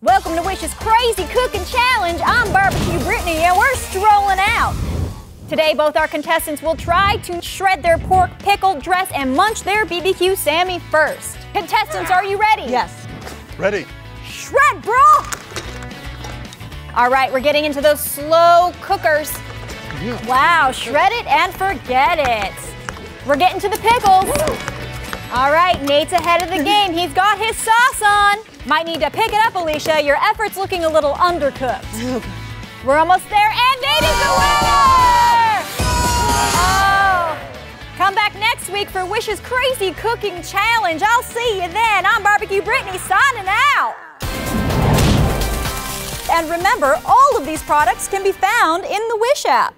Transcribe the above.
Welcome to Wish's Crazy Cooking Challenge. I'm Barbecue Brittany and we're strolling out. Today, both our contestants will try to shred their pork, pickle, dress, and munch their BBQ Sammy first. Contestants, are you ready? Yes. Ready. Shred, bro! All right, we're getting into those slow cookers. Wow, shred it and forget it. We're getting to the pickles. All right, Nate's ahead of the game. He's got his sauce on. Might need to pick it up, Alicia. Your effort's looking a little undercooked. We're almost there, and Nate is the winner! Oh. Come back next week for Wish's Crazy Cooking Challenge. I'll see you then. I'm Barbecue Brittany signing out. And remember, all of these products can be found in the Wish app.